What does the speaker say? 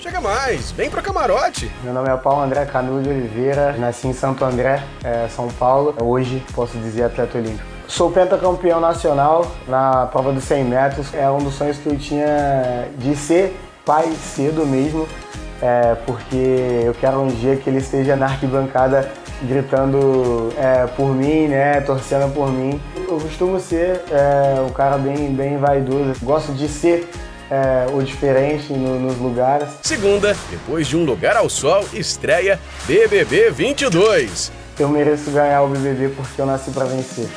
Chega mais, vem pro camarote. Meu nome é Paulo André Canu de Oliveira, nasci em Santo André, é, São Paulo. Hoje posso dizer atleta olímpico. Sou pentacampeão nacional na prova dos 100 metros. É um dos sonhos que eu tinha de ser pai cedo mesmo, é, porque eu quero um dia que ele esteja na arquibancada gritando é, por mim, né, torcendo por mim. Eu costumo ser é, um cara bem, bem vaidoso. Gosto de ser é, o diferente no, nos lugares. Segunda, depois de um lugar ao sol, estreia BBB 22. Eu mereço ganhar o BBB porque eu nasci para vencer.